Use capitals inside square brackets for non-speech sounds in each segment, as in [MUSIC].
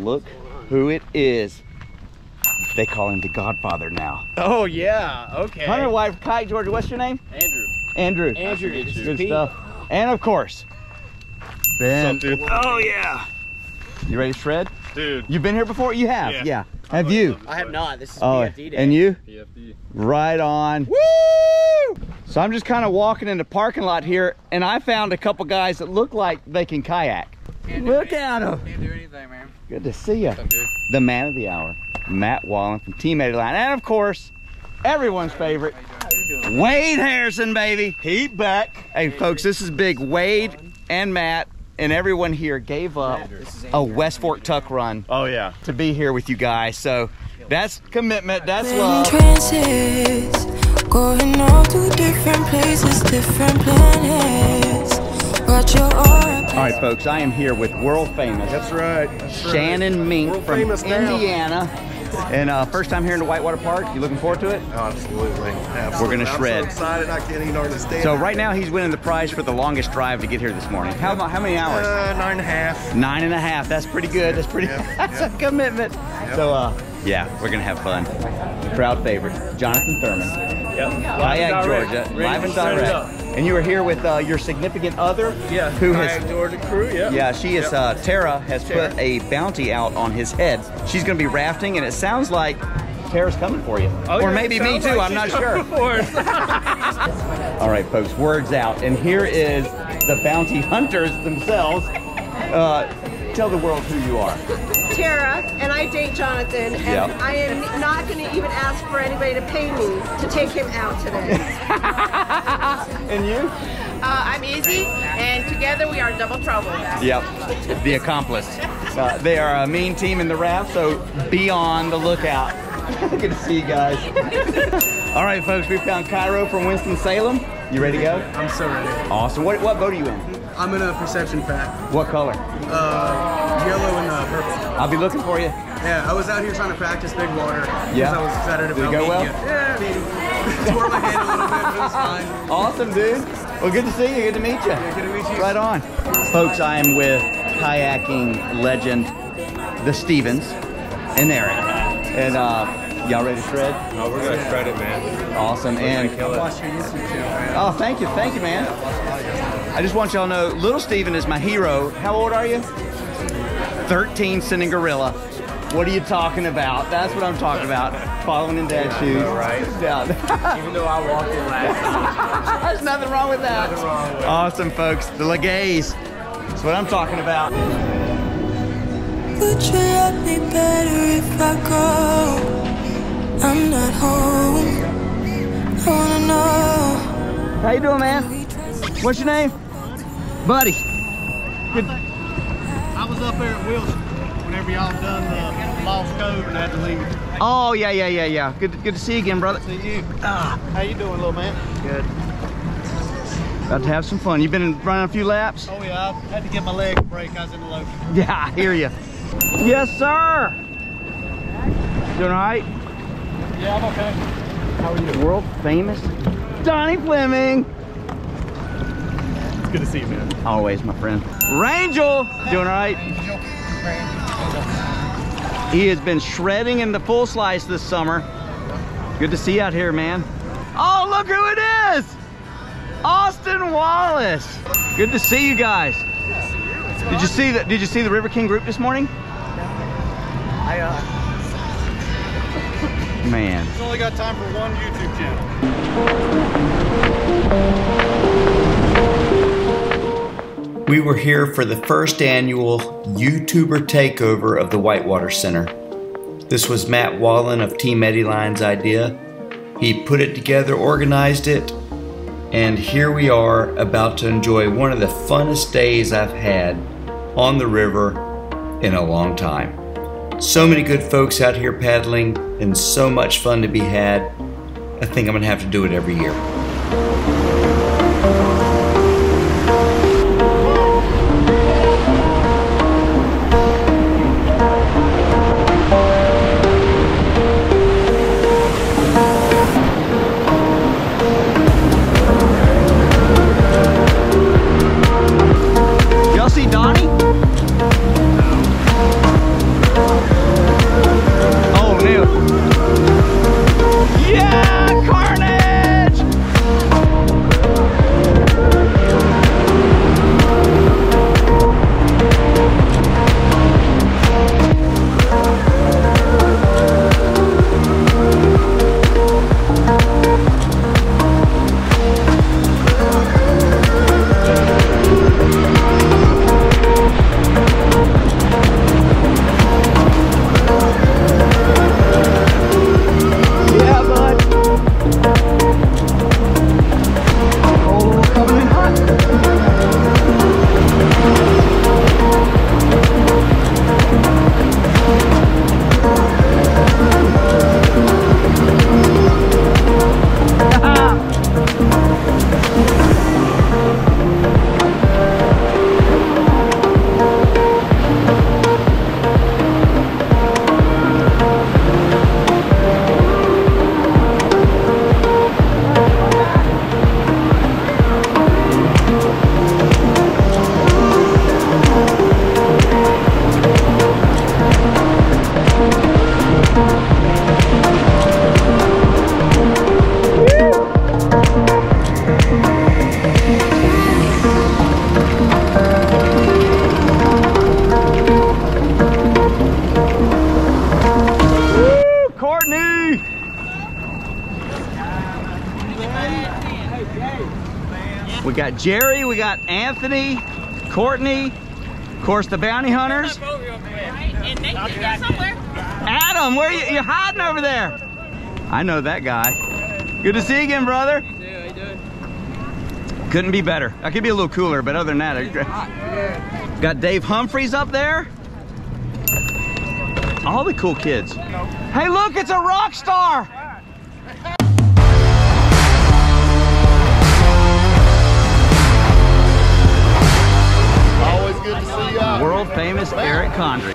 look who it is. They call him the Godfather now. Oh yeah, okay. Hunter wife kite, Georgia. What's your name? Andrew. Andrew. Andrew did Good Pete. stuff. And of course, Ben. Up. Oh yeah. You ready to shred? Dude. You've been here before? You have. Yeah. Yeah. Have oh, you? I have not. This is Oh, PFD day. and you? PFD. Right on. Woo! So I'm just kind of walking in the parking lot here, and I found a couple guys that look like they can kayak. Look at them. Can't do anything, man. Good to see you. What's up, dude? The man of the hour, Matt Wallin from Team 89. And of course, everyone's favorite, Wade Harrison, baby. Heat back. Hey, folks, this is big. Wade and Matt and everyone here gave up a West Fork Tuck run Oh yeah. to be here with you guys. So that's commitment, that's in love. trances, going all to different places, different planets. But you're all All right, folks, I am here with world famous That's right. That's right. Shannon Mink World from. Indiana. And uh, first time here in the Whitewater Park. You looking forward to it? Absolutely. Absolutely. We're gonna I'm shred. so excited I can't even So right now he's winning the prize for the longest drive to get here this morning. How how many hours? Uh, nine and a half. Nine and a half. That's pretty good. That's pretty. Yeah, [LAUGHS] that's yeah. a commitment. So uh, yeah, we're gonna have fun. Crowd favorite, Jonathan Thurman, Yep. Kayak Georgia, live and direct. And you are here with uh, your significant other, Yeah. who Kayak has Georgia crew. Yeah. Yeah, she is. Yep. Uh, Tara has Tara. put a bounty out on his head. She's going to be rafting, and it sounds like Tara's coming for you, Oh, or yeah, maybe me too. like I'm not sure. coming for us. [LAUGHS] All right, folks, words out, and here is the bounty hunters themselves. Uh, tell the world who you are. Tara, and I date Jonathan, and Yep. I am not going to even ask for anybody to pay me to take him out today. [LAUGHS] And you? Uh, I'm Izzy, and together we are Double Trouble. Yep, the accomplice. Uh, they are a mean team in the raft, so be on the lookout. [LAUGHS] Good to see you guys. [LAUGHS] All right, folks, we found Cairo from Winston Salem. You ready to go? I'm so ready. Awesome. What, what boat are you in? I'm in a perception pack. What color? Uh, yellow and uh, purple. I'll be looking for you. Yeah, I was out here trying to practice big water. 'cause Yeah? I was excited Did it about go meeting well? you. Yeah, I mean, [LAUGHS] tore my hand a little bit, but it was fine. Awesome, dude. Well, good to see you. Good to meet you. Yeah, good to meet you. Right on. Folks, I am with kayaking legend, the Stevens, and Aaron. And uh, y'all ready to shred? Oh, we're gonna shred it, man. Awesome. And Kill it. Watch your YouTube channel, man. oh, thank you, thank you, man. I just want y'all to know, little Steven is my hero. How old are you? 13, sending gorilla. What are you talking about? That's what I'm talking about. Following in dad's shoes. right. [LAUGHS] Yeah. Even though I walked in last [LAUGHS] There's nothing wrong with that. Nothing wrong with it. Awesome, folks. The Legays. That's what I'm talking about. Would you love me better if I go? I'm not home. I wanna know. How you doing, man? What's your name? Buddy. Good. I was up there at Wilson whenever y'all done the Lost Cove and had to leave. Oh, yeah, yeah, yeah, yeah. Good, good to see you again, brother. See you. How you doing, little man? Good. About to have some fun. You been running a few laps? Oh yeah, I had to get my leg a break. I was in the lotion. [LAUGHS] Yeah, I hear you. Yes, sir. Doing all right? Yeah, I'm okay. How are you? World famous Donnie Fleming. It's good to see you, man. Always, my friend. Rangel, doing all right? He has been shredding in the full slice this summer. Good to see you out here, man. Oh, look who it is! Austin Wallis. Good to see you guys. Did you see the Did you see the River King group this morning? I uh, Man, just only got time for one YouTube channel. We were here for the first annual YouTuber takeover of the Whitewater Center. This was Matt Wallin of Team Eddyline's idea. He put it together, organized it, and here we are about to enjoy one of the funnest days I've had on the river in a long time. So many good folks out here paddling and so much fun to be had. I think I'm gonna have to do it every year. Anthony, Courtney, of course the bounty hunters. Adam, where are you? You're hiding over there. I know that guy. Good to see you again, brother. Couldn't be better. I could be a little cooler, but other than that, got Dave Humphreys up there. All the cool kids. Hey, look, it's a rock star. Famous Eric Condry.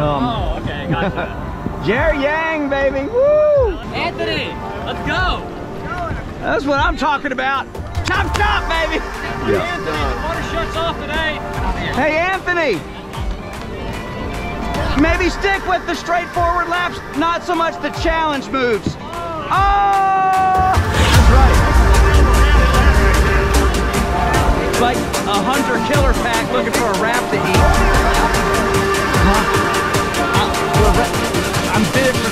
Um, Oh, okay, gotcha. [LAUGHS] Jerry Yang, baby. Woo! Anthony, let's go. That's what I'm talking about. Chop, chop, baby. Anthony, water shirt's off today. Hey, Anthony. Maybe stick with the straightforward laps, not so much the challenge moves. Oh! That's right. It's like a hunter killer pack looking for a rat to eat.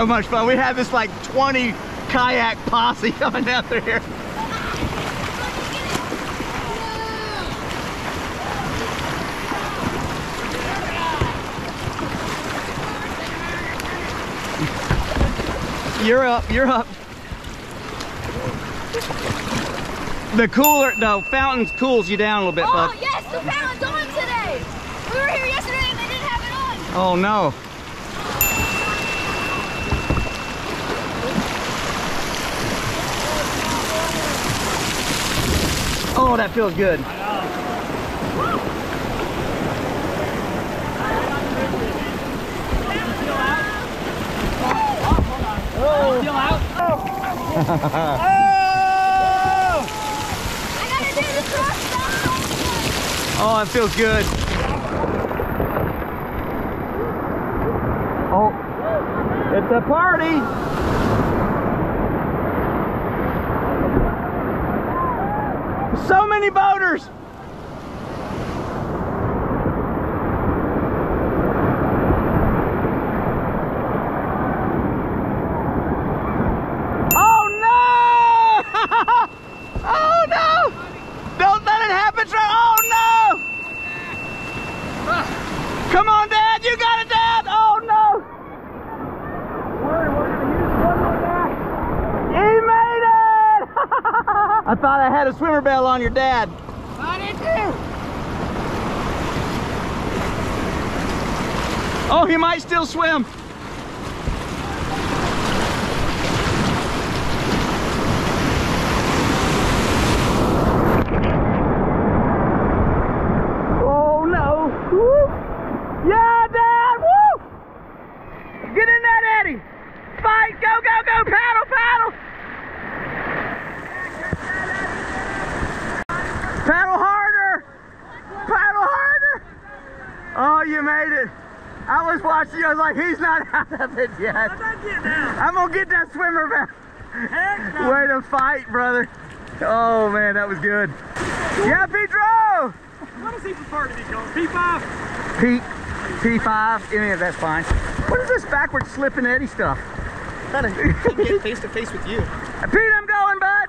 so much fun. We have this like 20 kayak posse [LAUGHS] coming down through here. You're up, you're up. The cooler, the fountain cools you down a little bit, Oh, bud. yes, the fountain's on today. We were here yesterday and they didn't have it on. Oh no. Oh, that feels good. I gotta do the cross [LAUGHS] stop. Oh, it feels good. Oh, it's a party. Cheers. Oh, [LAUGHS] oh, oh, Come on, Dad, you got it, Dad! Oh no! He made it! [LAUGHS] I thought I had a swimmer bell on your dad. Oh, he might still swim. Oh no. Woo. Yeah, Dad. Woo. Get in that eddy. Fight. Go, go, go. Paddle, paddle. Paddle harder. Paddle harder. Oh, you made it. I was watching you. I was like, he's not [LAUGHS] out of it yet. I'm not getting out. I'm going to get that swimmer back. Way to fight, brother. Oh, man, that was good. Yeah, Pedro. What does he prefer to be called? P5? Pete, T5, any of that's fine. What is this backward slipping Eddie stuff? Trying to get face to face with you. [LAUGHS] Pete, I'm going, bud.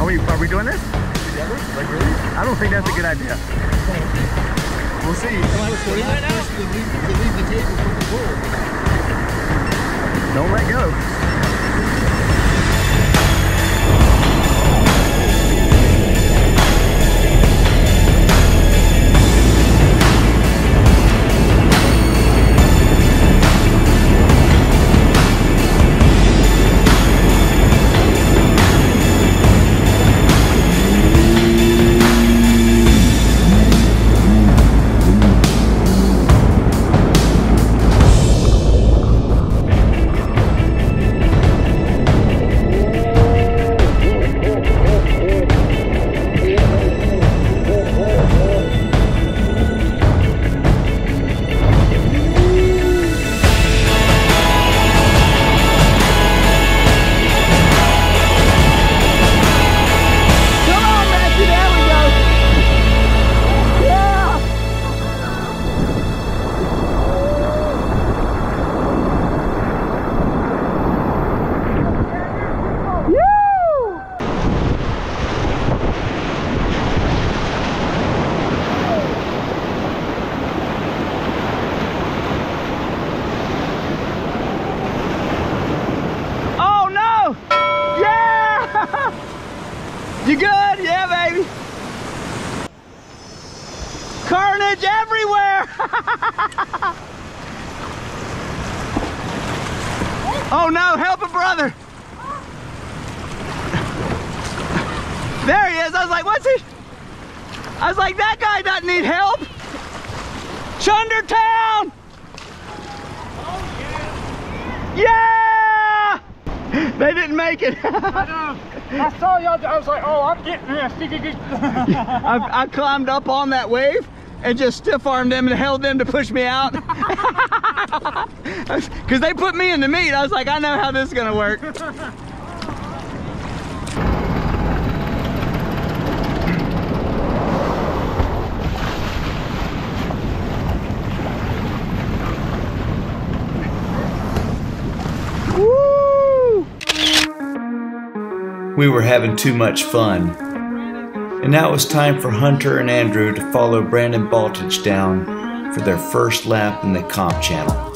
Are we, are we doing this? Like really? I don't think that's a good idea. We'll see. Am I? To leave, to leave the table for the pool. Don't let go. [LAUGHS] I, I climbed up on that wave and just stiff armed them and held them to push me out. [LAUGHS] Because they put me in the meat. I was like, I know how this is going to work. We were having too much fun. And now it was time for Hunter and Andrew to follow Brandon Baltich down for their first lap in the comp channel.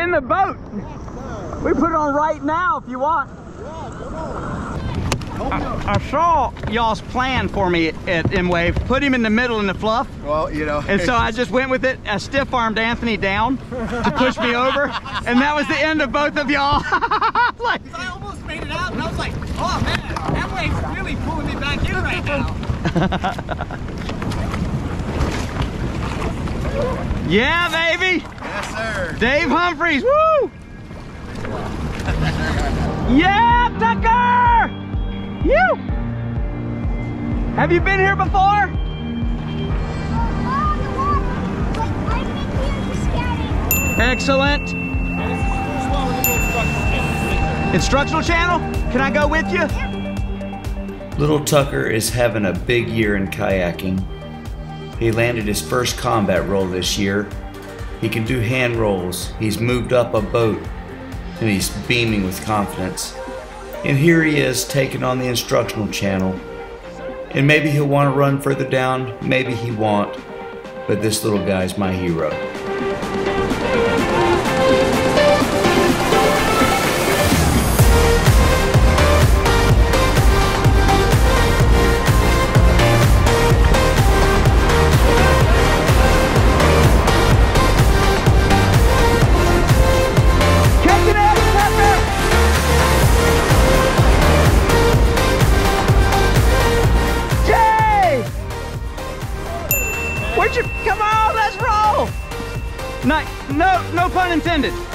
In the boat. We put it on right now if you want. I, I saw y'all's plan for me at M-Wave. Put him in the middle in the fluff. Well, you know. And so I just went with it. I stiff armed Anthony down to push me over. And that was the end of both of y'all. [LAUGHS] like, I almost made it out, and I was like, oh man, that wave's really pulling me back in right now. [LAUGHS] yeah, baby. Dave Humphreys, woo! yeah, Tucker! You! Have you been here before? Excellent. Instructional channel? Can I go with you? Little Tucker is having a big year in kayaking. He landed his first combat roll this year. He can do hand rolls, he's moved up a boat, and he's beaming with confidence. And here he is taking on the instructional channel. And maybe he'll want to run further down, maybe he won't, but this little guy's my hero. Pun intended.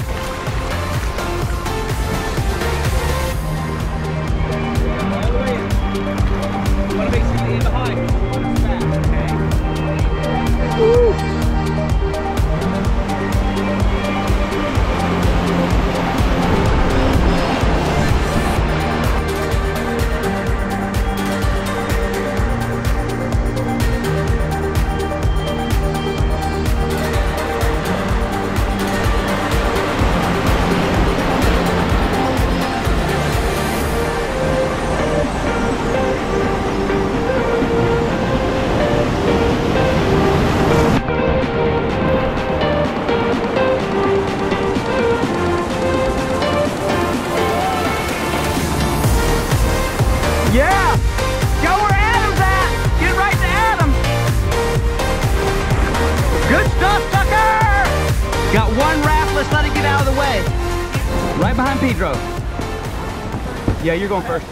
Yeah, you're going first.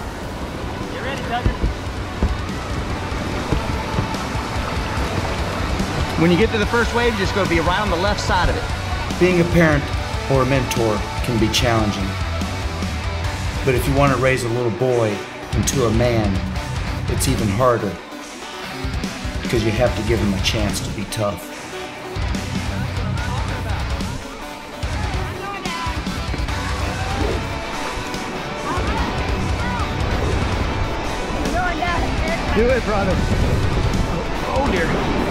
You ready, Tucker? When you get to the first wave, just go be right on the left side of it. Being a parent or a mentor can be challenging. But if you want to raise a little boy into a man, it's even harder because you have to give him a chance to be tough. Do it, brother. Oh dear.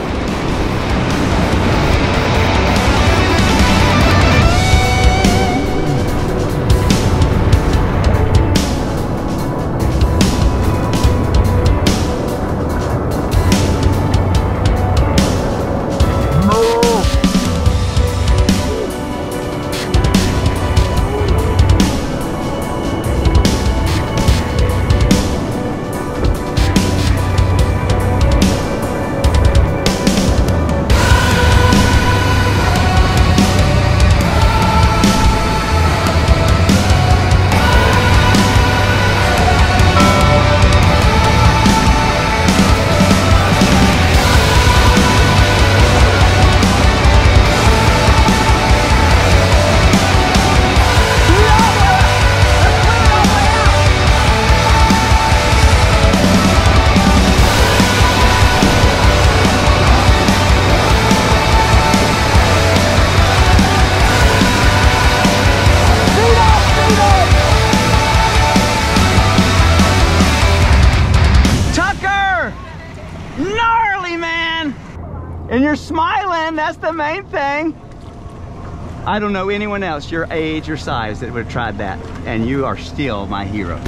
I don't know anyone else your age or size that would have tried that. And you are still my hero.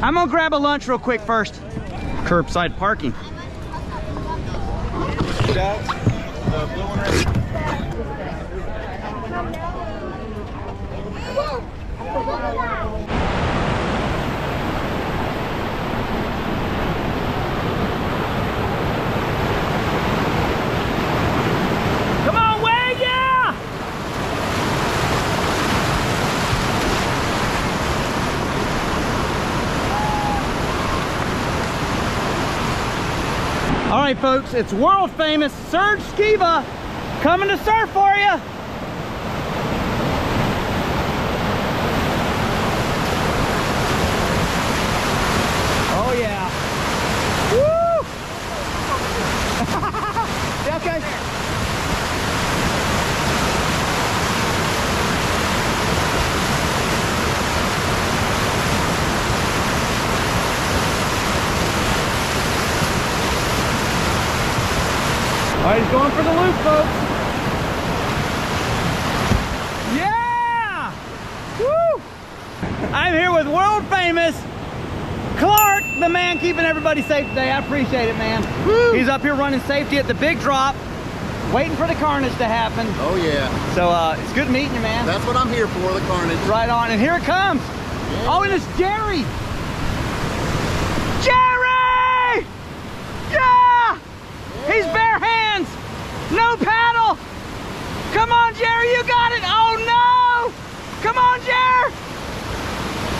I'm gonna grab a lunch real quick first. Curbside parking. Come on, Wade, yeah! Folks, it's world famous Serge Skiva coming to surf for you. Oh yeah. Woo! [LAUGHS] okay. All right, he's going for the loop, folks. Yeah! Woo! I'm here with world famous Clark, the man keeping everybody safe today. I appreciate it, man. He's up here running safety at the big drop, waiting for the carnage to happen. Oh yeah. So uh, it's good meeting you, man. That's what I'm here for, the carnage. Right on, and here it comes. Oh, and it's. Jerry! Yeah! He's bare hands, no paddle. Come on, Jerry, you got it. Oh no! Come on, Jerry!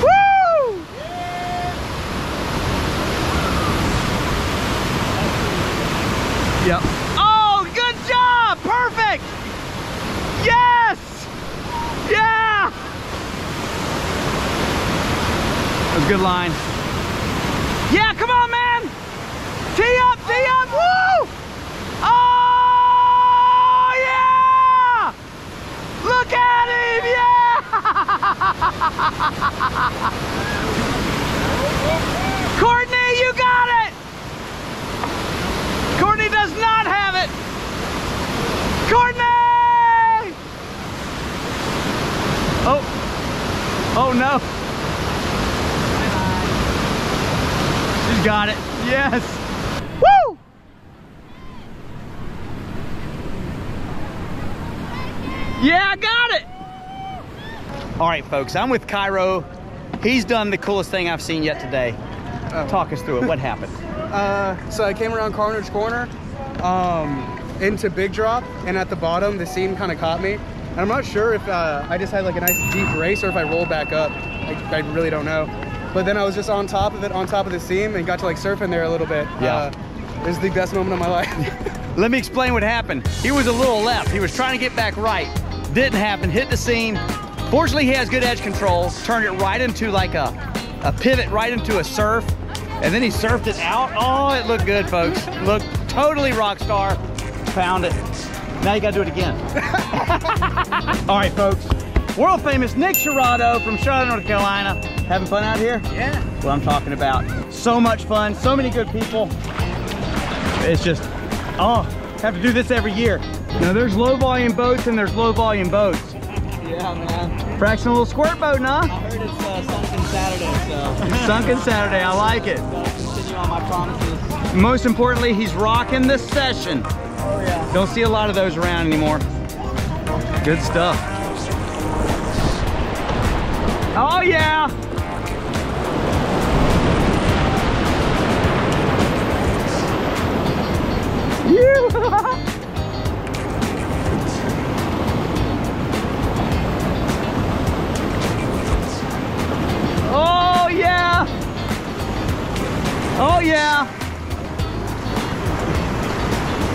Woo! Yep. Oh, good job! Perfect! Yes! Yeah! That was a good line. Yeah, come on, man! Tee up, tee up, woo! Oh, yeah! Look at him, yeah! [LAUGHS] Courtney, you got it! Courtney does not have it! Courtney! Oh. Oh no. She's got it. Yes. Woo! Yeah, I got it. All right, folks, I'm with Cairo. He's done the coolest thing I've seen yet today. Talk us through it. What [LAUGHS] happened? Uh, so I came around Carnage Corner um, into Big Drop, and at the bottom, the seam kind of caught me. And I'm not sure if uh, I just had like a nice deep race or if I rolled back up. I, I really don't know. But then I was just on top of it, on top of the seam, and got to like surf in there a little bit. Yeah. Uh, it was the best moment of my [LAUGHS] life. Let me explain what happened. He was a little left. He was trying to get back right. Didn't happen, hit the seam. Fortunately, he has good edge control. Turned it right into like a, a pivot, right into a surf. And then he surfed it out. Oh, it looked good, folks. Looked totally rock star. Found it. Now you gotta do it again. [LAUGHS] All right, folks. World famous Nick Sherrado from Charlotte, North Carolina. Having fun out here? Yeah. That's what I'm talking about. So much fun, so many good people. It's just, oh, have to do this every year. Now there's low volume boats and there's low volume boats. [LAUGHS] Yeah, man. Fraction a little squirt boat, huh? I heard it's uh, Sunken Saturday, so [LAUGHS] Sunken Saturday, I like it. continue on my promises. Most importantly, he's rocking the session. Oh yeah. Don't see a lot of those around anymore. Good stuff. Oh yeah. Yeah. [LAUGHS] Oh yeah. Oh yeah.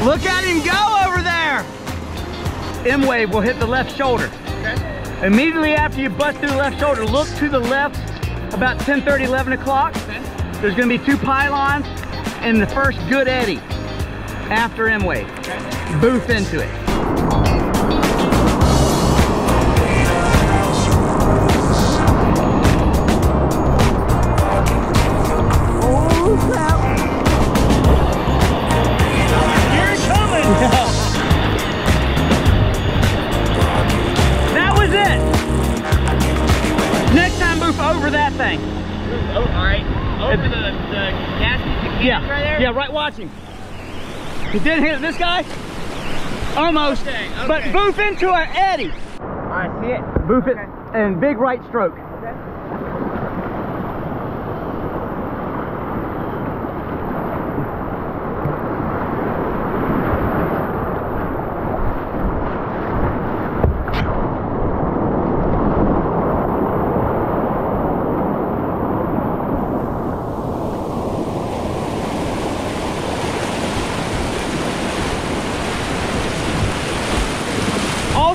Look at him go over there. M-Wave will hit the left shoulder. Immediately after you bust through the left shoulder, look to the left about 10, 30, 11 o'clock. Okay. There's gonna be two pylons and the first good eddy after M-Wave. Okay. Boof into it. Yeah, right there? yeah, right. Watch him. He didn't hit this guy. Almost, Okay, but okay. boof into an eddy. I see it. Boof it and big right stroke.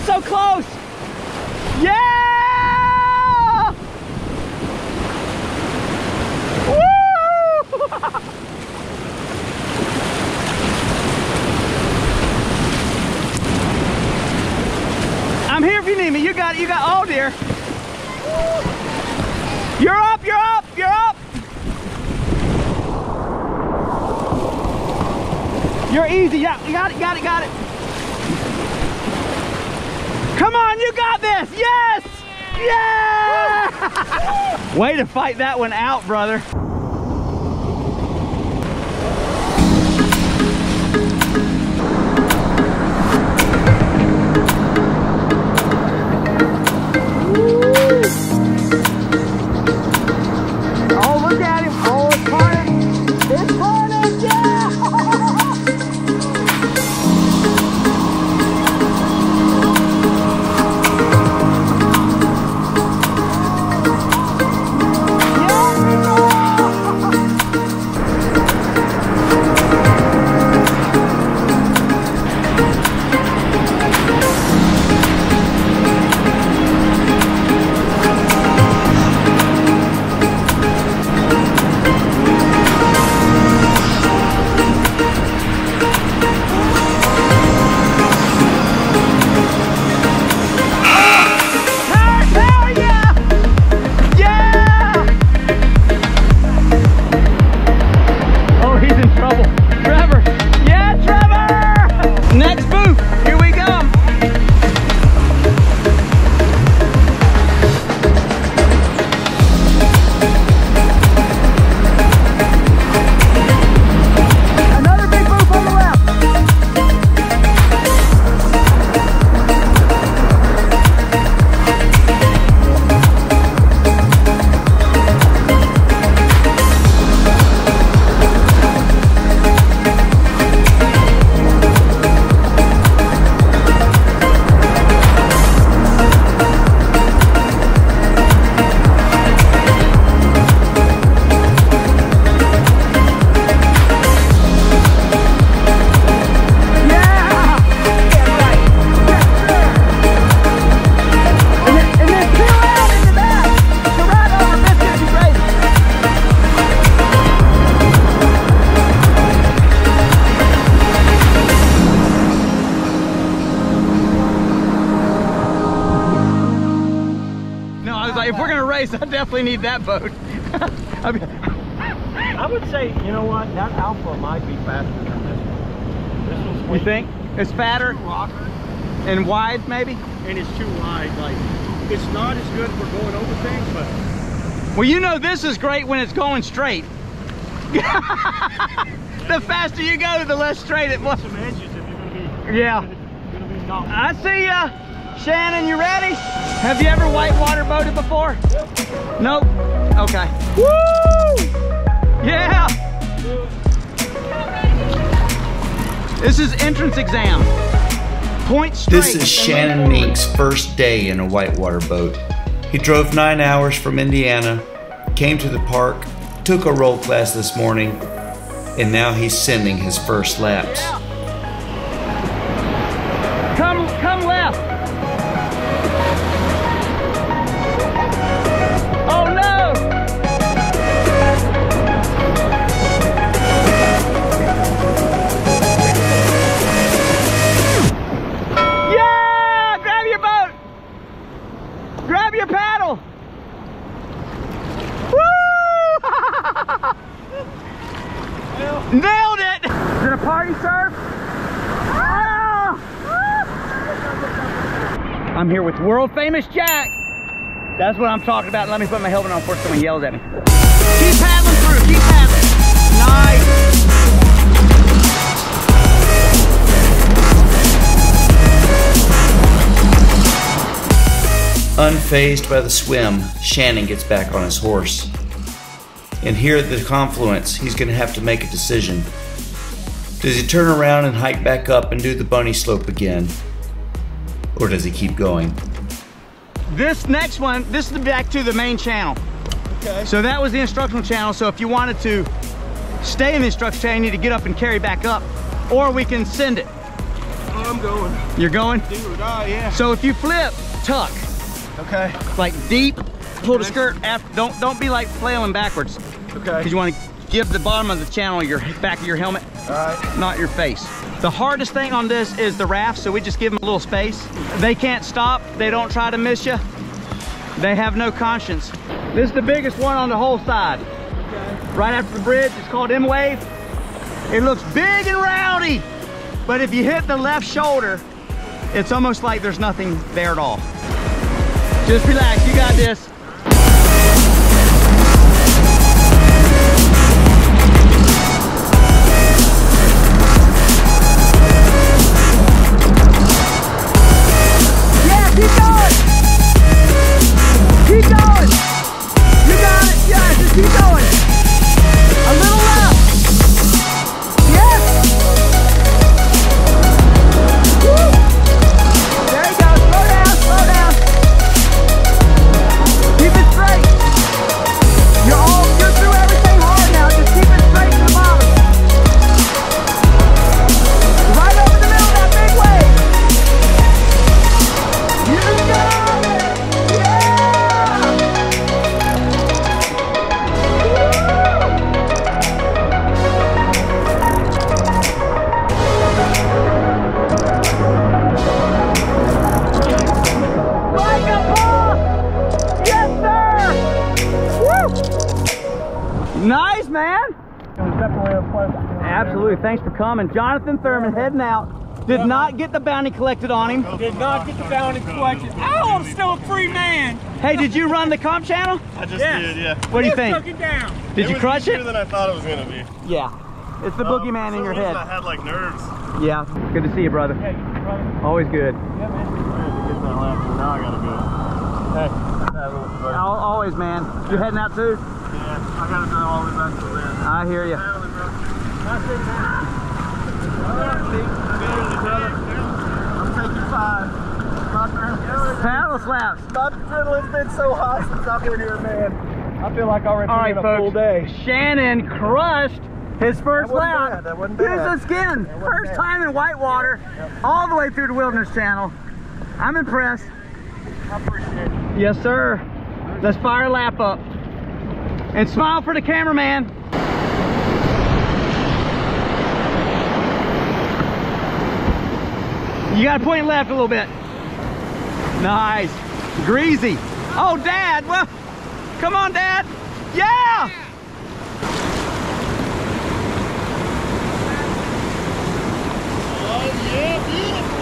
Also close. Yeah! Woo! I'm here if you need me. You got it. You got all dear. You're up. You're up. You're up. You're easy. Yeah, you got it. Got it. Got it. Come on, you got this! Yes! Yeah! Way to fight that one out, brother. Definitely need that boat. [LAUGHS] I mean, I would say, you know what? That Alpha might be faster than this one. This one's you think it's fatter and wide, maybe? and it's too wide. Like, it's not as good for going over things, but Well, you know this is great when it's going straight. [LAUGHS] the faster you go, the less straight it was. some edges if you're gonna be, Yeah. gonna be. I see ya. Shannon, you ready? Have you ever whitewater boated before? Nope. Okay. Woo! Yeah! This is entrance exam. Point straight. This is Shannon Meek's first day in a whitewater boat. He drove nine hours from Indiana, came to the park, took a roll class this morning, and now he's sending his first laps. Come, with world famous Jack. That's what I'm talking about. Let me put my helmet on before someone yells at me. Keep paddling through. Keep paddling. Nice. Unfazed by the swim, Shannon gets back on his horse. And here at the confluence, he's going to have to make a decision. Does he turn around and hike back up and do the bunny slope again? Or does he keep going? This next one, this is the back to the main channel. Okay. So that was the instructional channel. So if you wanted to stay in the instructional channel, you need to get up and carry back up, or we can send it. Oh, I'm going. You're going? Dude, oh yeah. So if you flip, tuck. Okay. Like deep, pull the skirt after, don't, don't be like flailing backwards. Okay. Because you want to give the bottom of the channel your back of your helmet, All right. not your face. The hardest thing on this is the raft, so we just give them a little space. They can't stop. They don't try to miss you. They have no conscience. This is the biggest one on the whole side. Okay. Right after the bridge, it's called M-Wave. It looks big and rowdy, but if you hit the left shoulder, it's almost like there's nothing there at all. Just relax, you got this. Thanks for coming. Jonathan Thurman heading out. Did not get the bounty collected on him. Did not get the bounty collected. Oh, I'm still a free man. Hey, did you run the comp channel? I just Yes. did, yeah. What do you Took think? it down. Did it you was crush easier it? than I thought it was gonna be. Yeah. It's the Um, boogeyman in your some reason head. I had like nerves. Yeah. Good to see you, brother. Yeah, you brother. Always good. Yeah, man. I had to get that lap, so now I gotta go. Hey, have a little Always, man. You heading out too? Yeah, I gotta drive all the way back to the van. I hear you. Family, bro. I'm taking five. Paddle slaps. my adrenaline's been so high since I've been here, man. I feel like I already All right, a full day. Shannon crushed his first lap. that wasn't bad. skin. That First bad. time in whitewater, all the way through the Wilderness Channel. I'm impressed. I appreciate it. Yes, sir. Let's fire a lap up. And smile for the cameraman. You gotta point left a little bit. Nice. Greasy. Oh, Dad. Well, come on, Dad. Yeah. Oh, yeah, beautiful.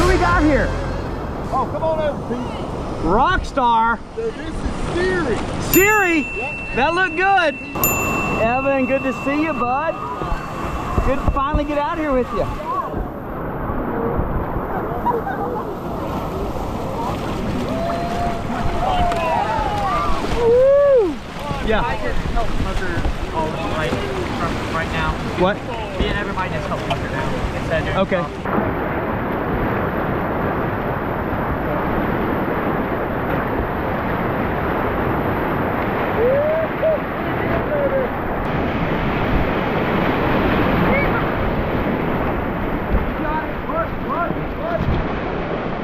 Look at got here? Oh, come on over, Pete. Rockstar. So this is Siri. Siri. That looked good. Evan, good to see you, bud. Good to finally get out here with you. Yeah. I just help Hunter all right from right now. What? Me and everybody just help Hunter now. Instead of Okay.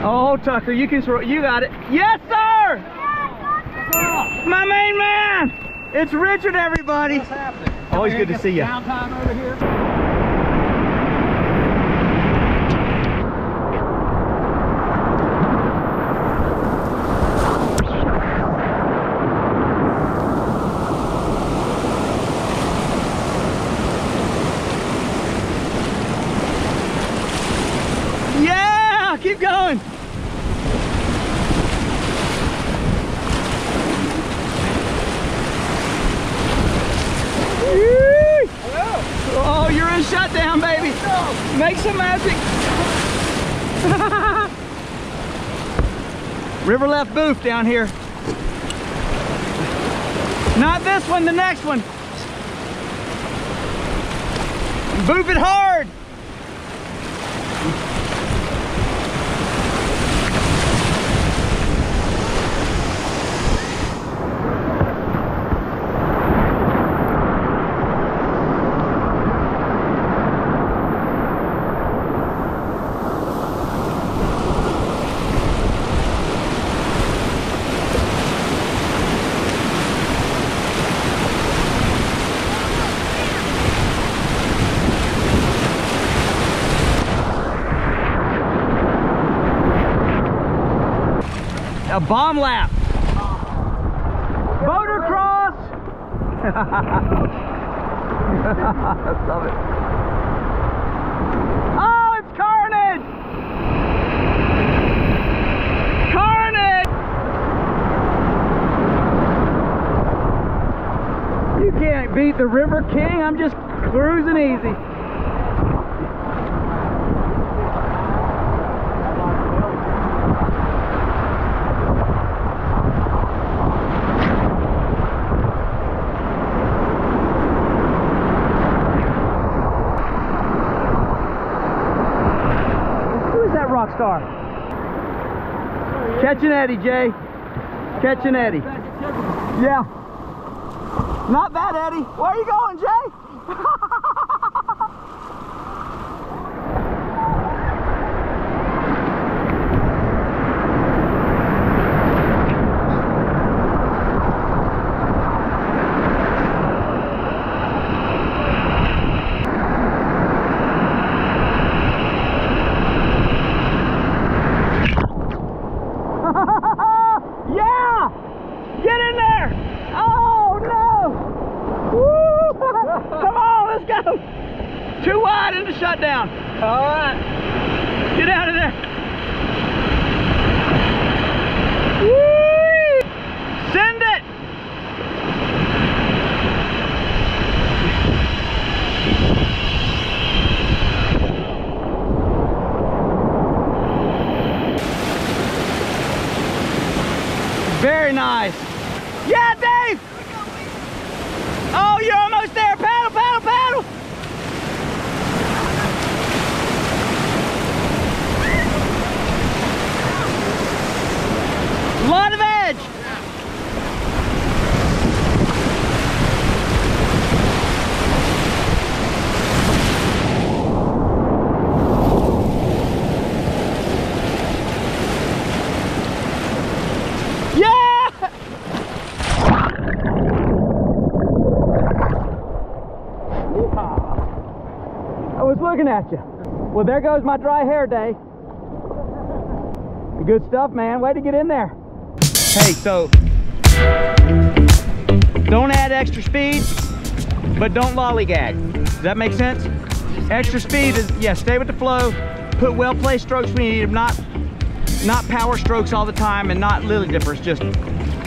Oh, Tucker, you can throw. You got it. Yes, sir. My main man. It's Richard, everybody. Always good to see you. Downtime over here. Yeah, keep going. Make some magic. [LAUGHS] River left booth down here. Not this one, the next one. Move it hard. Bomb lap. Boater cross. I [LAUGHS] love it. Oh, it's carnage! Carnage! You can't beat the River King. I'm just cruising easy. Who is that rock star? Catching Eddie, Jay. Catching Eddie. Yeah. Not bad, Eddie. Where are you going, Jay? yeah! Get in there! Oh no! Woo! Come on, let's go! Too wide in the shutdown. All right. Get out of there. Woo! Send it! Very nice. Yeah, Dave! Oh, you're almost there. Paddle, paddle, paddle! Lot of edge! Yeah! I was looking at you. Well, there goes my dry hair day. Good stuff, man. Way to get in there. Hey, so don't add extra speed, but don't lollygag. Does that make sense? Extra speed is, yeah, stay with the flow. Put well-placed strokes when you need them, not, not power strokes all the time and not lily dippers. Just,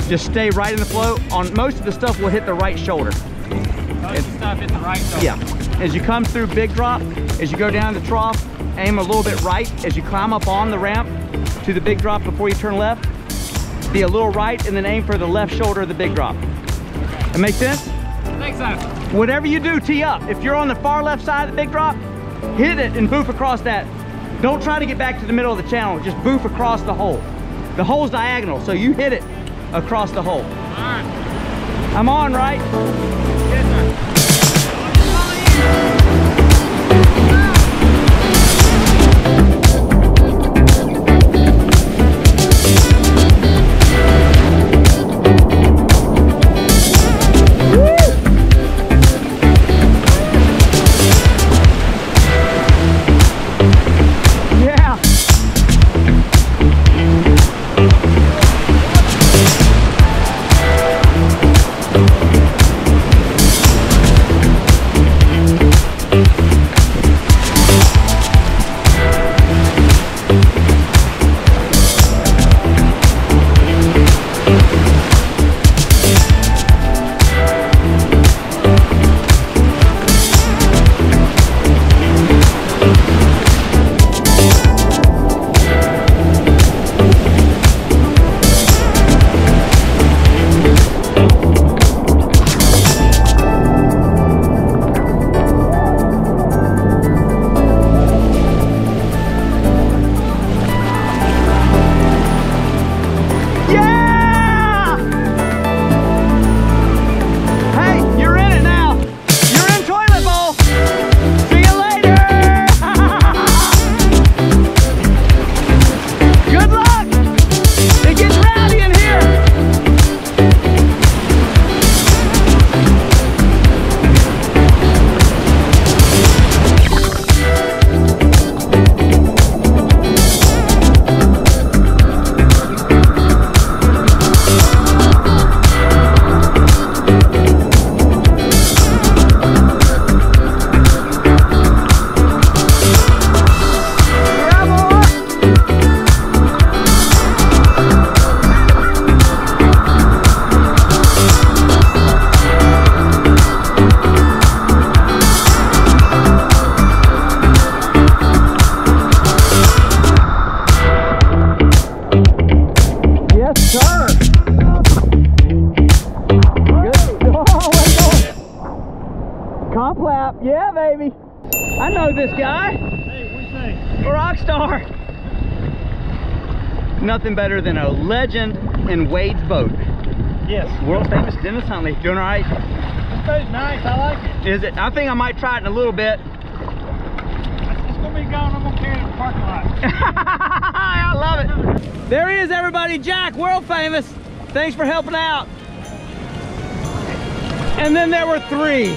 just stay right in the flow. On most of the stuff will hit the right shoulder. Most of the stuff hit the right shoulder. Yeah. As you come through big drop, as you go down the trough, aim a little bit right. As you climb up on the ramp to the big drop before you turn left, be a little right and then aim for the left shoulder of the big drop. That make sense? Makes sense. Whatever you do, tee up. If you're on the far left side of the big drop, hit it and boof across that. Don't try to get back to the middle of the channel. Just boof across the hole. The hole's diagonal, so you hit it across the hole. All right. I'm on, right? Legend in Wade's boat. Yes. World famous Dennis Huntley. Doing all right? This boat's nice. I like it. Is it? I think I might try it in a little bit. It's gonna be gone. I'm gonna carry it in the parking lot. [LAUGHS] I love it. There he is, everybody. Jack, world famous. Thanks for helping out. And then there were three.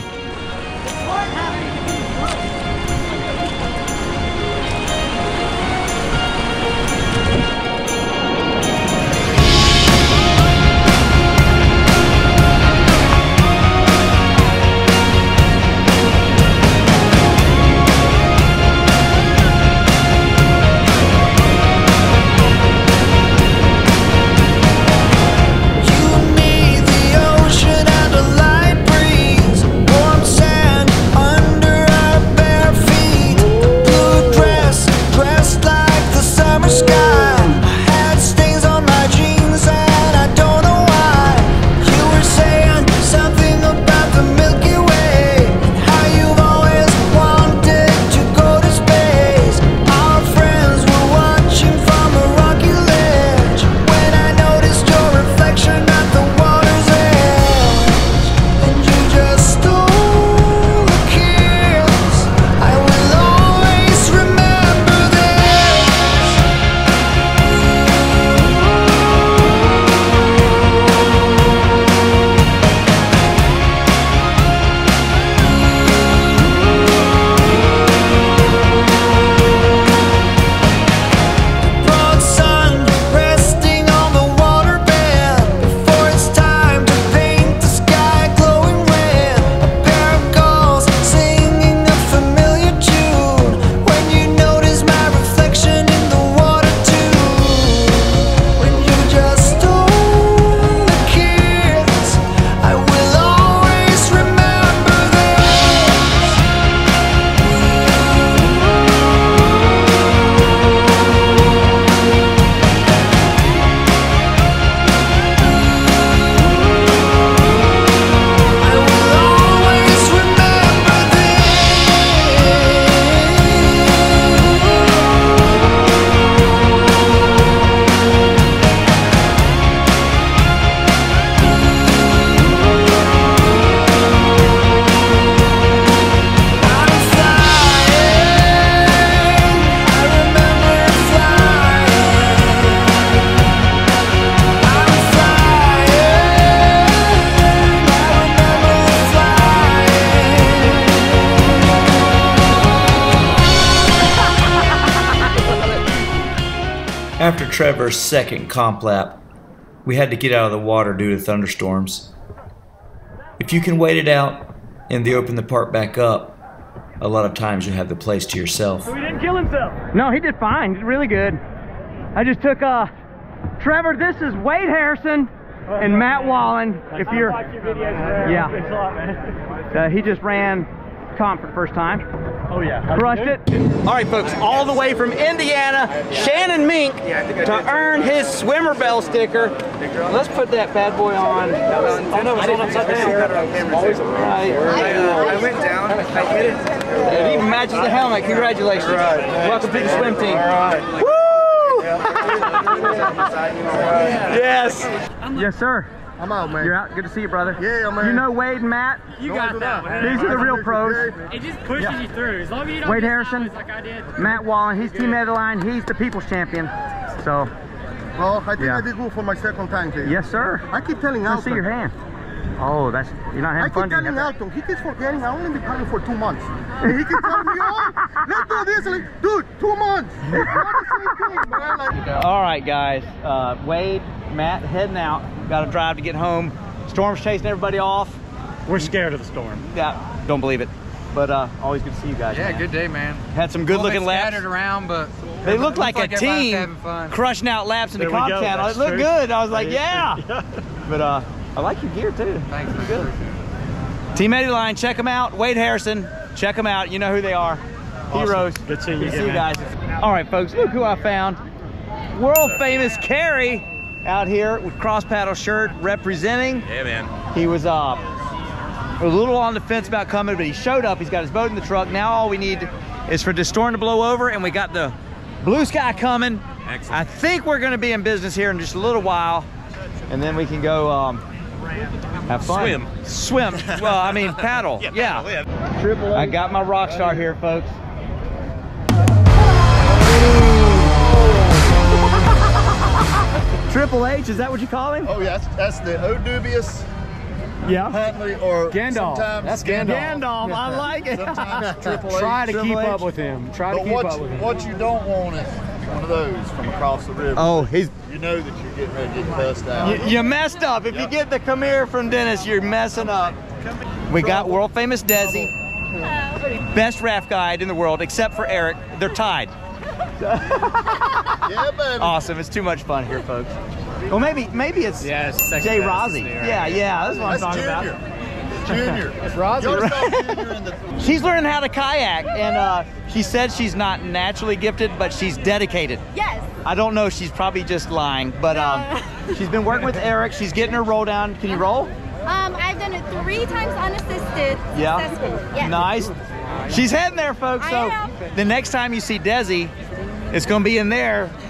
After Trevor's second comp lap, we had to get out of the water due to thunderstorms. If you can wait it out and they open the park back up, a lot of times you have the place to yourself. So he didn't kill himself. No, he did fine. He did really good. I just took uh Trevor, this is Wade Harrison and Matt Wallin. If you're watch your videos. Yeah. Thanks a lot, man. uh, he just ran comp for the first time. Oh yeah. Crushed it. All right, folks, all the way from Indiana, Shannon Mink to earn his swimmer bell sticker. Let's put that bad boy on. Oh no, it's on upside down. Right. I went down, I hit it. It even matches the helmet. Congratulations. Welcome to the swim team. Woo! [LAUGHS] yes. Yes, sir. I'm out, man. You're out. Good to see you, brother. Yeah, man. You know Wade and Matt? You got that, man. These are the real pros. It just pushes Yeah. you through. As long as you don't Wade Harrison, sideways like I did. Matt Wallin. He's Team Eddyline. He's the people's champion. So, Well, I think Yeah. I did good for my second time here. yes, sir. I keep telling Let's Alton. see your hand. Oh, that's you're not I having keep fun. do you? telling Alton, he keeps forgetting I only been coming for two months. And he keeps telling me, oh, let's do this. Like, dude, two months. It's not the same thing, man. Like, All right, guys. Uh, Wade, Matt, heading out. Got to drive to get home. Storm's chasing everybody off. We're scared of the storm. Yeah, don't believe it. But uh, always good to see you guys. Yeah, man. good day, man. Had some good Little looking bit laps. Scattered around, but They it look looks like, a team fun. crushing out laps in There the we comp channel. It looked true. good. I was like, Yeah. yeah. [LAUGHS] But uh, I like your gear too. Thanks, Pretty man. good. Team Eddyline, check them out. Wade Harrison, check them out. You know who they are. Heroes. Good seeing you Good to see you guys. All right, folks, look who I found. World famous Carrie out here with cross paddle shirt representing. Yeah, man. He was uh a little on the fence about coming, but he showed up. He's got his boat in the truck. Now all we need is for this storm to blow over, and we got the blue sky coming. Excellent. I think we're going to be in business here in just a little while, and then we can go um, have fun. Swim. Swim. Well, I mean paddle. [LAUGHS] Yeah, yeah. paddle, Triple. I got my rock star here, folks. Triple H, is that what you call him? Oh, yeah, that's, that's the Odubius Yeah. Huntley or Gandalf. sometimes That's Gandalf. Gandalf, I like it. Sometimes [LAUGHS] Triple H. Try to Triple keep H. up with him. Try to keep what, up with him. what you don't want is one of those from across the river. Oh, he's You know that you're getting ready to get cussed out. You, you messed up. If you get the come here from Dennis, you're messing up. We got world famous Desi, best raft guide in the world, except for Eric. They're tied. yeah, baby. Awesome. It's too much fun here, folks. Well, maybe maybe it's Yeah, Jay best Rossi. Yeah, yeah. That's what I'm That's talking Junior. about. Junior. That's Rossi. You Junior in the She's learning how to kayak, and uh, she said she's not naturally gifted, but she's dedicated. Yes. I don't know. She's probably just lying, but um, she's been working with Eric. She's getting her roll down. Can you roll? Um, I've done it three times unassisted. Yeah. Yes. Nice. She's heading there, folks. I So am. the next time you see Desi, it's gonna be in there. [LAUGHS]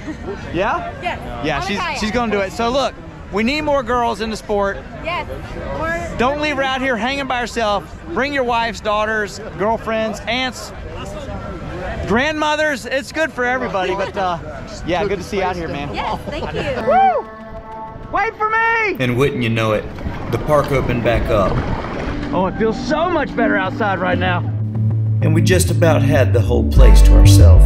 Yeah? Yes. Yeah, On she's she's gonna do it. So look, we need more girls in the sport. Yes. Or Don't leave her out here hanging by herself. Bring your wives, daughters, girlfriends, aunts, grandmothers. It's good for everybody. But uh, yeah, good to see you out here, man. Yes. Thank you. [LAUGHS] Woo! Wait for me! And wouldn't you know it, the park opened back up, Oh, it feels so much better outside right now. and we just about had the whole place to ourselves.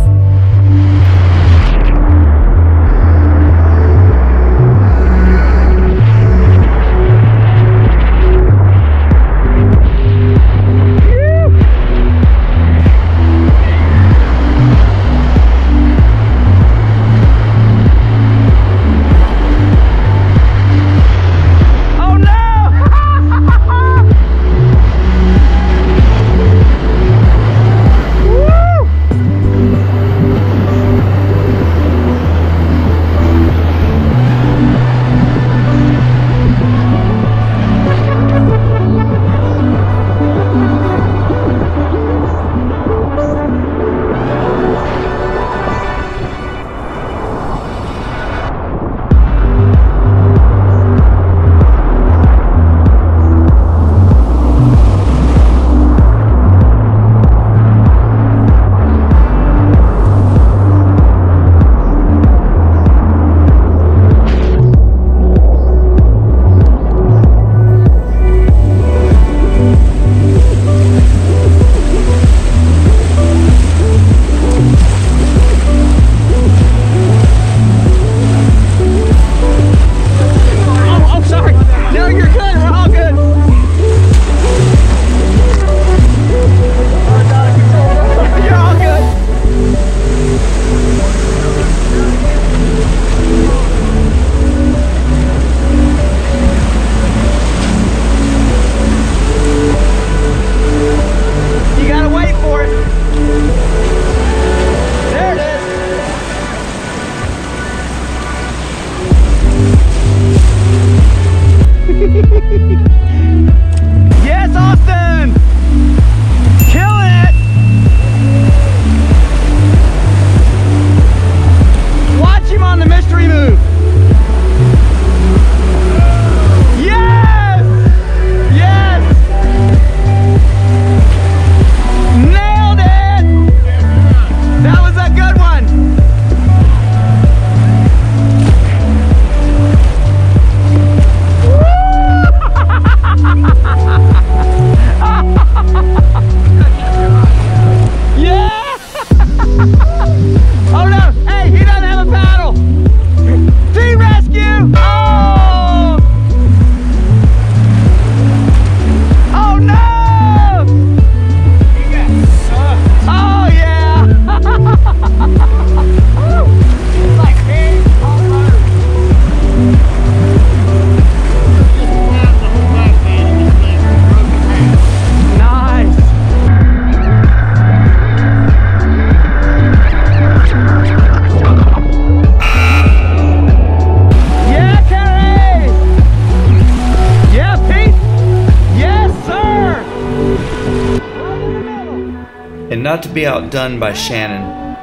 Be by Shannon,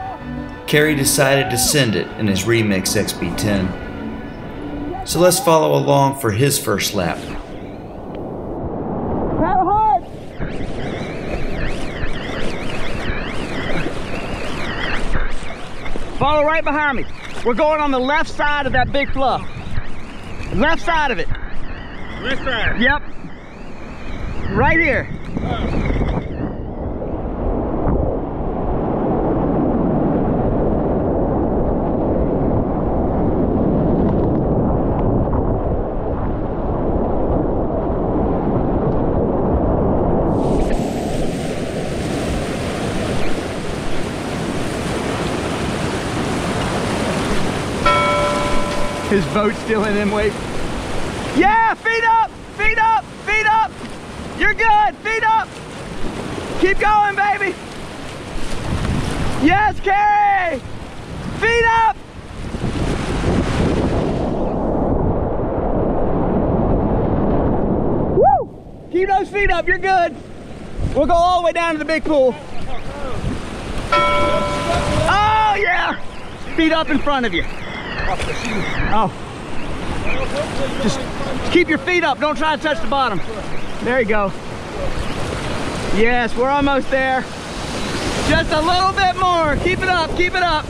Kerry decided to send it in his Remix XP10. So let's follow along for his first lap. Follow right behind me. We're going on the left side of that big fluff. Left side of it. Left side? Yep. Right here. His boat's still in him wait. Yeah, feet up, feet up, feet up. You're good, feet up. Keep going, baby. Yes, Carrie. Feet up. Woo! Keep those feet up, you're good. We'll go all the way down to the big pool. Oh, yeah. Feet up in front of you. Oh. Just keep your feet up. Don't try to touch the bottom. There you go. Yes, we're almost there. Just a little bit more. Keep it up. Keep it up.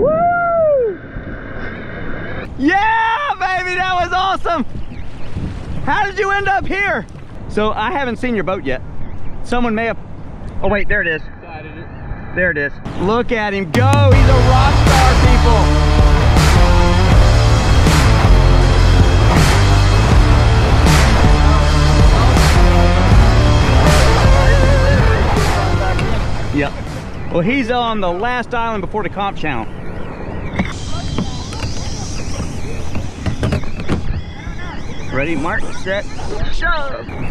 Woo! Yeah, baby, that was awesome. How did you end up here? So I haven't seen your boat yet. Someone may have, oh wait, there it is. There it is. Look at him go, he's a rock star, people. Yep. Well, he's on the last island before the comp channel. Ready, mark, set, shove.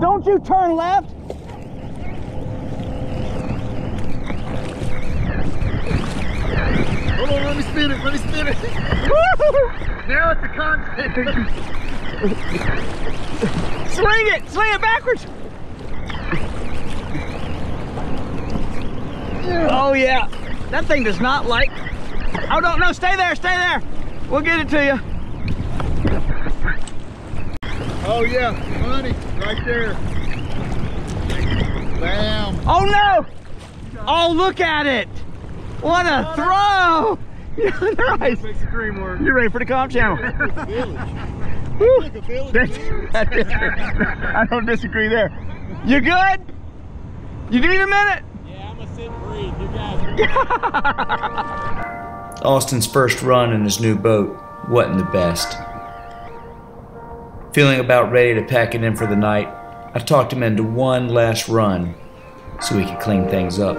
Don't you turn left. Hold on, let me spin it, let me spin it. [LAUGHS] now it's a constant. Sling it, sling it backwards. Oh yeah, that thing does not like. Oh no, no, stay there, stay there. We'll get it to you. Oh yeah, money, right there. Bam. Oh no! Oh look at it! What a throw! [LAUGHS] nice. Makes the dream work. You ready for the comp channel? [LAUGHS] I don't disagree there. You good? You need a minute? You guys. [LAUGHS] Austin's first run in his new boat wasn't the best. Feeling about ready to pack it in for the night, I talked him into one last run so we could clean things up.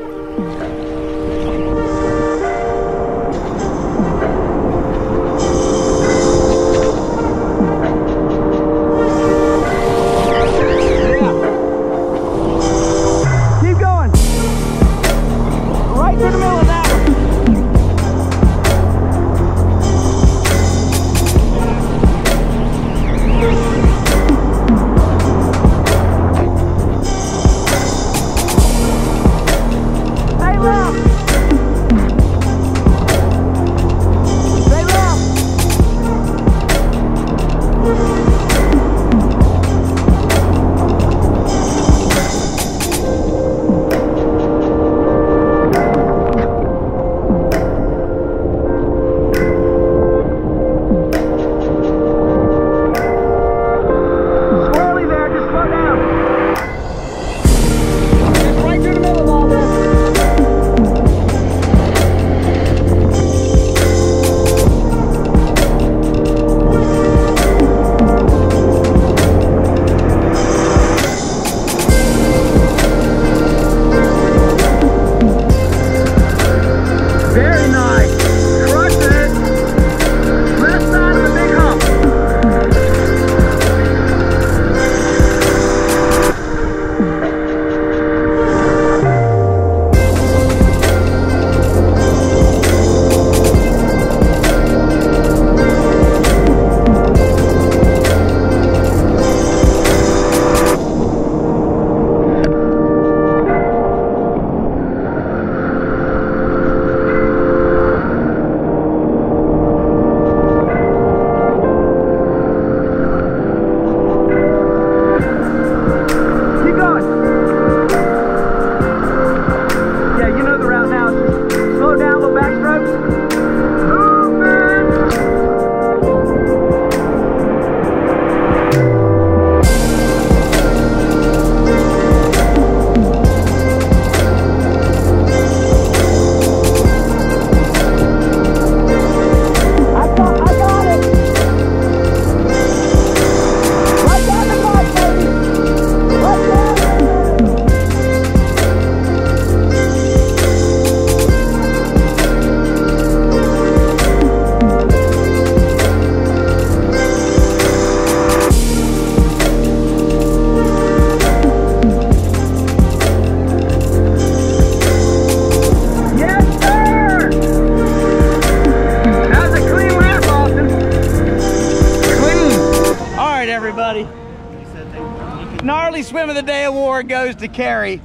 Award goes to Carrie.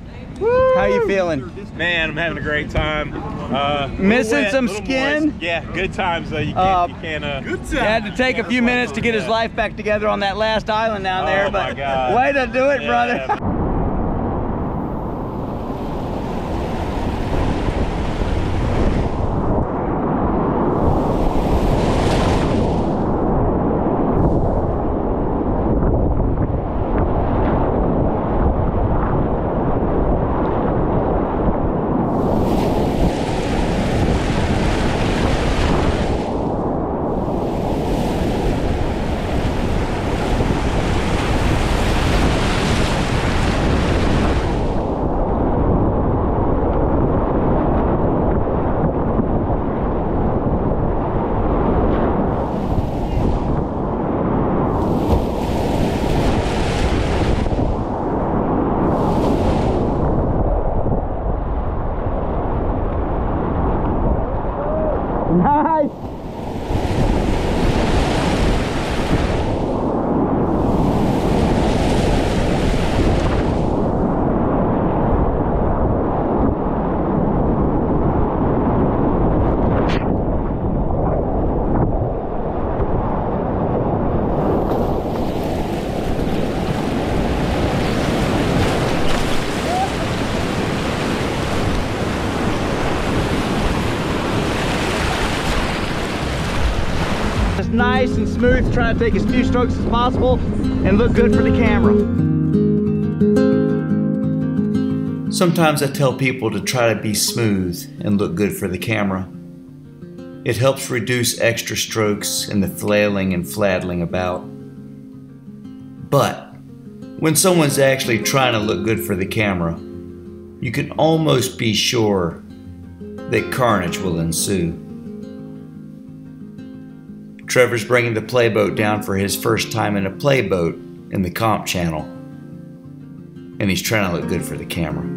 How you feeling? Man, I'm having a great time. Uh, Missing wet, some skin? moist. Yeah, good times though. You can't. Uh, you can't. Uh, good He had to take a few minutes to get his life back together on that last island down there, Oh, my but God. way to do it, Yeah. brother. Nice. Just nice and smooth, try to take as few strokes as possible and look good for the camera. Sometimes I tell people to try to be smooth and look good for the camera. It helps reduce extra strokes and the flailing and fladdling about. But when someone's actually trying to look good for the camera, you can almost be sure that carnage will ensue. Trevor's bringing the playboat down for his first time in a playboat in the comp channel, and he's trying to look good for the camera.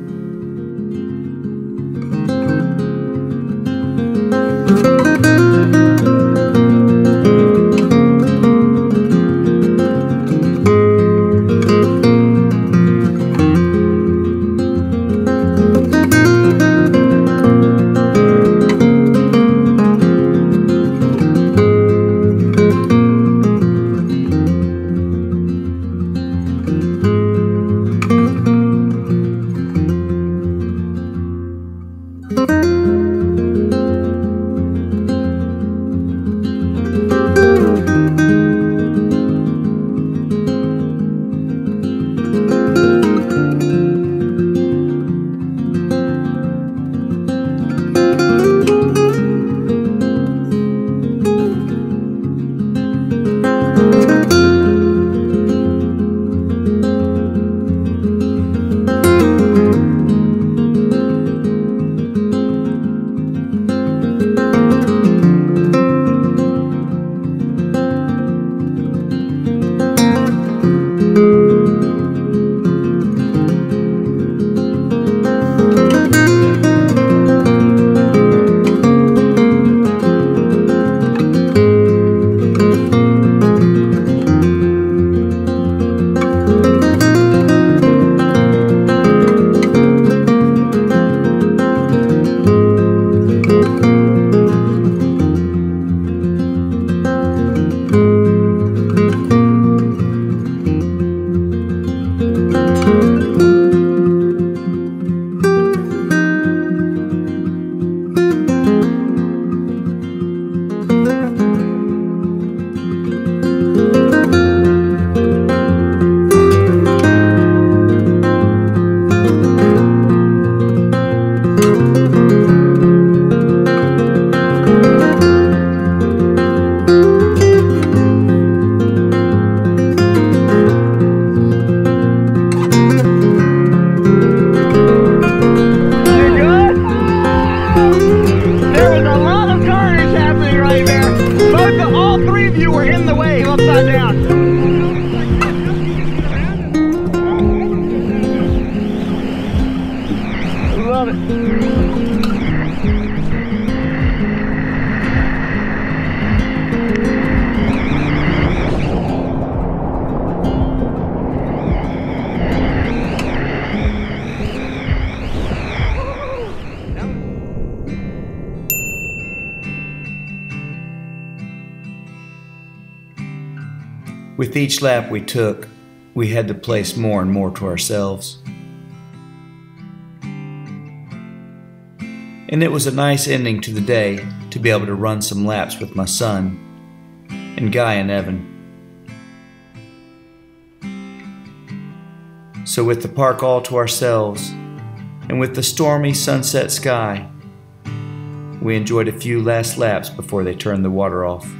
Each lap we took, we had the place more and more to ourselves. And it was a nice ending to the day to be able to run some laps with my son and Guy and Evan. So, with the park all to ourselves, and with the stormy sunset sky, we enjoyed a few last laps before they turned the water off.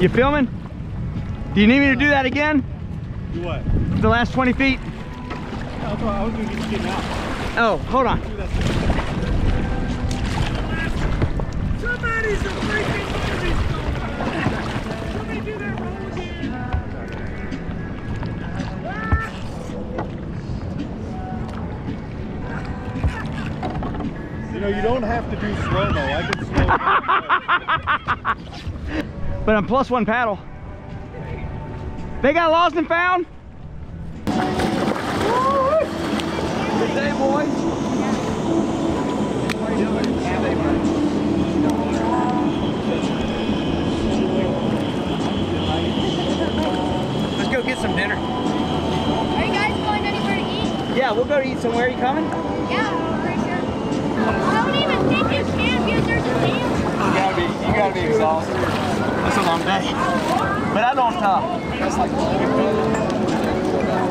You filming? Do you need me to do that again? Do what? The last 20 feet? I was, gonna get you out. Oh, hold on. But I'm plus one paddle. They got lost and found? Good day, boys. Let's go get some dinner. Are you guys going anywhere to eat? Yeah, we'll go to eat somewhere. You coming? Yeah, for sure. I don't even think you can because there's a dam. You gotta be, you gotta be exhausted. It's a long day. But I don't, uh,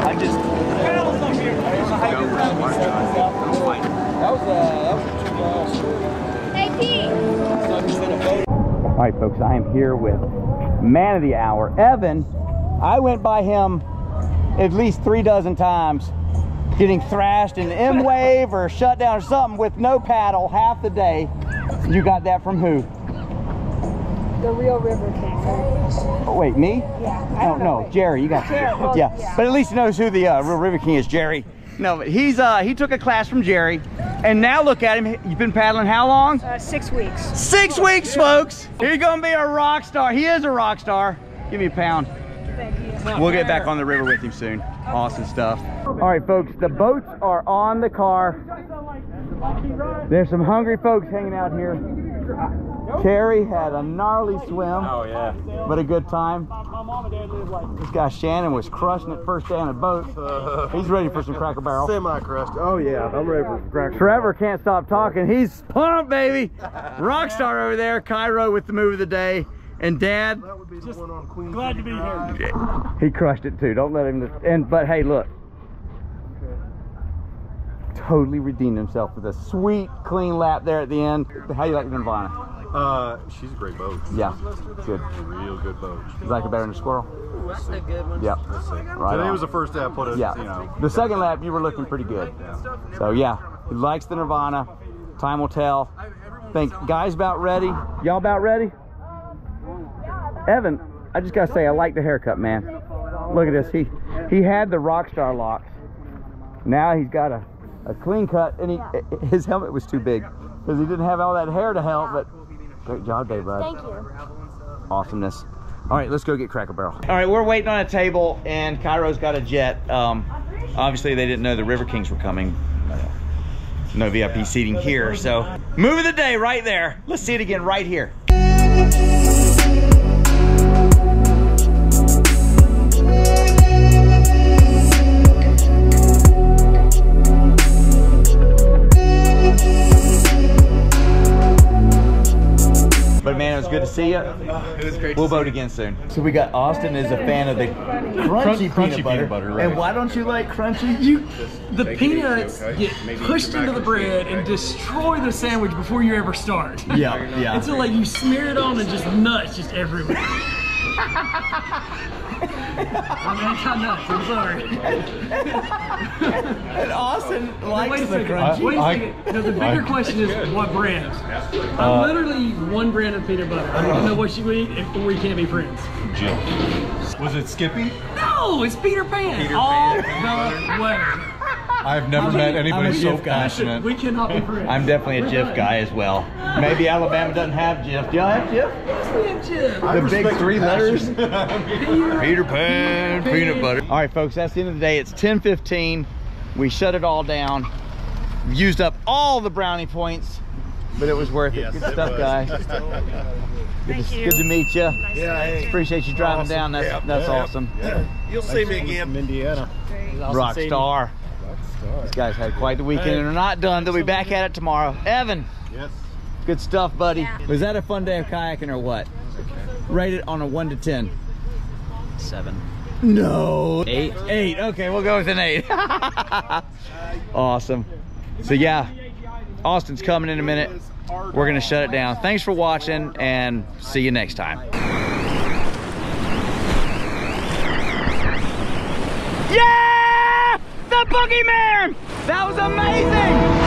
I just, that was, that was a two Hey, Pete. All right, folks, I am here with man of the hour, Evan. I went by him at least three dozen times, getting thrashed in M wave or shut down or something with no paddle half the day. You got that from who? The real River King. Oh, wait, me? Yeah. I No, don't know. no, Wait. Jerry. You got Jerry, well, yeah. yeah. But at least he knows who the uh, real River King is, Jerry. No, but he's uh he took a class from Jerry, and now look at him. You've been paddling how long? Uh, six weeks. Six weeks, folks. You're gonna be a rock star. He is a rock star. Give me a pound. We'll get back on the river with him soon. Awesome stuff. All right, folks, the boats are on the car. There's some hungry folks hanging out here. Carrie had a gnarly swim. Oh, yeah. But a good time. This guy Shannon was crushing it first day on the boat. [LAUGHS] He's ready for some Cracker Barrel. Semi-crushed. Oh yeah, I'm ready for cracker. Trevor can't stop talking. He's pumped, baby. [LAUGHS] Rockstar over there. Cairo with the move of the day. And Dad, Glad to be here. he crushed it too. Don't let him. And but hey, look, totally redeemed himself with a sweet, clean lap there at the end. How you like Nirvana? Uh, she's a great boat. Yeah, good. Real good boat. You like a better than the squirrel? That's a good one. Yeah. Right. Today on. was the first day I put it. Yeah. You know. The second lap, you were looking pretty good. Yeah. So yeah, he likes the Nirvana. Time will tell. Think guys about ready. Y'all about ready? Evan, I just gotta say I like the haircut, man. Look at this. He he had the rock star locks. Now he's got a, a clean cut, and he his helmet was too big because he didn't have all that hair to help. But great job, Dave, bud. Thank you. Awesomeness. All right, let's go get Cracker Barrel. All right, we're waiting on a table, and Cairo's got a jet. Um, obviously, they didn't know the River Kings were coming. No VIP seating here, so move of the day right there. Let's see it again right here. Man, it was good to see you. It was great. We'll vote again soon. So we got Austin is a fan of the crunchy, crunchy peanut butter. peanut butter, right. And why don't you like crunchy? You, the peanuts get pushed into the bread and destroy the sandwich before you ever start. Yeah, yeah. [LAUGHS] And so like you smear it on and just nuts just everywhere. I mean, I got nuts. I'm sorry. and Austin likes wait a the crunchy. Wait a I- second. No, the bigger I- question is what brand? Uh, I'm literally one brand of peanut butter. I don't know what you eat, and we can't be friends. Jill. Was it Skippy? No, it's Peter Pan. Peter all Pan. the way. I've never I'm met a anybody so Jif guy. passionate. We cannot be friends. I'm definitely a Jif guy as well. Maybe Alabama doesn't have Jif. Do y'all have Jif? The big three letters. [LAUGHS] Peter Pan, peanut butter. All right, folks, that's the end of the day. It's 10:15. We shut it all down. Used up all the brownie points, but it was worth it. Good stuff, guys. Good, to, good to meet you. Yeah, hey. Appreciate you driving Awesome. down. That's Yeah, that's yeah. awesome. You'll see me again. From Indiana. Rock star. These guys had quite the weekend and are not done. They'll be back at it tomorrow. Evan, Yes. good stuff, buddy. Was that a fun day of kayaking or what? Rate it on a one to ten. Seven. No. Eight. Eight. Okay, we'll go with an eight. [LAUGHS] awesome. So yeah, Austin's coming in a minute. We're gonna shut it down. Thanks for watching and see you next time. Yeah! The boogeyman! That was amazing!